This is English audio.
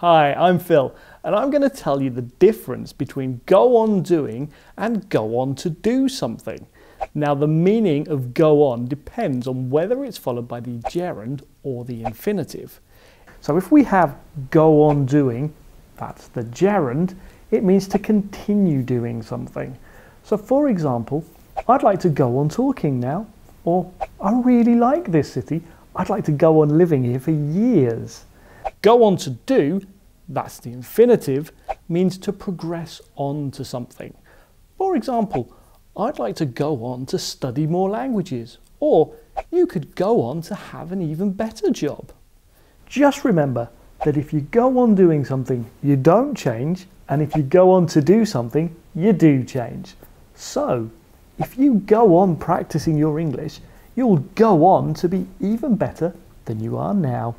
Hi, I'm Phil, and I'm going to tell you the difference between go on doing and go on to do something. Now, the meaning of go on depends on whether it's followed by the gerund or the infinitive. So, if we have go on doing, that's the gerund, it means to continue doing something. So, for example, I'd like to go on talking now, or I really like this city, I'd like to go on living here for years. Go on to do, that's the infinitive, means to progress on to something. For example, I'd like to go on to study more languages, or you could go on to have an even better job. Just remember that if you go on doing something, you don't change, and if you go on to do something, you do change. So, if you go on practicing your English, you'll go on to be even better than you are now.